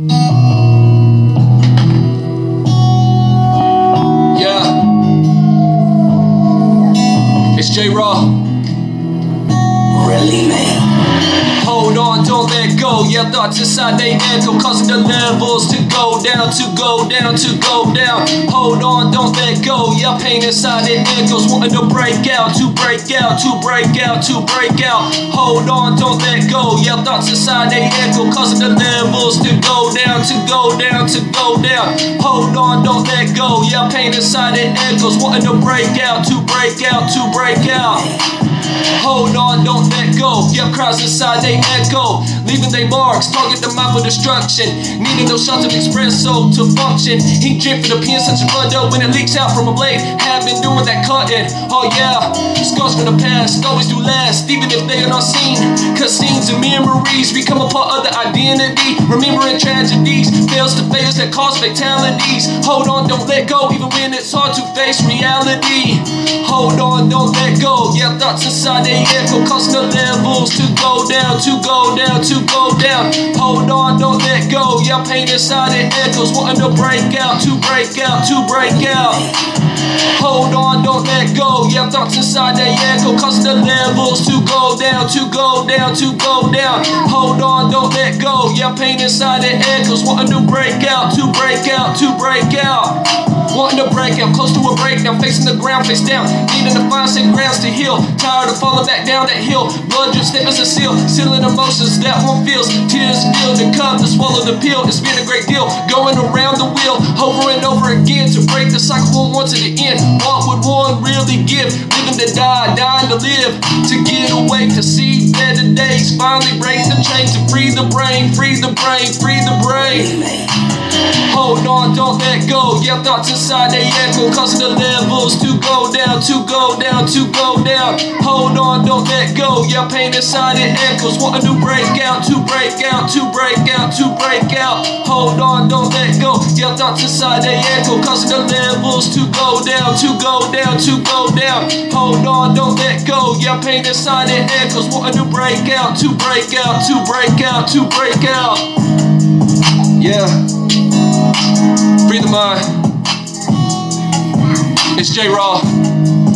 Yeah. Don't let go. Yeah, thoughts inside they echo, causing the levels to go down, to go down, to go down. Hold on, don't let go. Yeah, pain inside it echoes, wanting to break out, to break out, to break out, to break out. Hold on, don't let go. Yeah, thoughts inside they echo, causing the levels to go down, to go down, to go down. Hold on, don't let go. Yeah, pain inside it echoes, wanting to break out, to break out, to break out. Hold on, don't let go. Yeah, crowds inside they echo, leaving they marks, target the mouth for destruction. Needing no shots of espresso to function. He drip for the pen such a though when it leaks out from a blade. Have been doing that cutting. Oh yeah, scars from the past always do last, even if they are not seen. Cause scenes and memories become a part of the identity. Remembering tragedies, fails to fails that cause fatalities. Hold on, don't let go, even when it's hard to face reality. Hold on, don't go. Yeah, thoughts inside they echo, causing the levels to go down, to go down, to go down. Hold on, don't let go. Yeah, pain inside it echoes, wanting to break out, to break out, to break out. Hold on, don't let go. Yeah, thoughts inside they echo, causing the levels to go down, to go down, to go down. Hold on, don't let go. Yeah, pain inside it echoes, wanting to break out, to break out, to break out. To break close to a breakdown, facing the ground, face down. Needing to find safe grounds to heal. Tired of falling back down that hill. Blood drips thick as a seal, sealing emotions that one feels. Tears fill the cup to swallow the pill. It's been a great deal, going around the wheel, over and over again to break the cycle one to the end. What would one really give? Living to die, dying to live, to get away, to see better days. Finally break the chain to free the brain, free the brain, free the brain. Hold on, don't let go. Yeah, thoughts inside they echo, causing the levels to go down, to go down, to go down. Hold on, don't let go. Yeah, pain inside it echoes, wanting to break out, to break out, to break out, to break out. Hold on, don't let go. Yeah, thoughts inside they echo, causing the levels to go down, to go down, to go down. Hold on, don't let go. Yeah, pain inside it echoes, wanting to break out, to break out, to break out, to break out. Free the mind. It's J Raw.